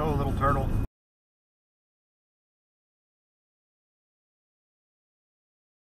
go, little turtle.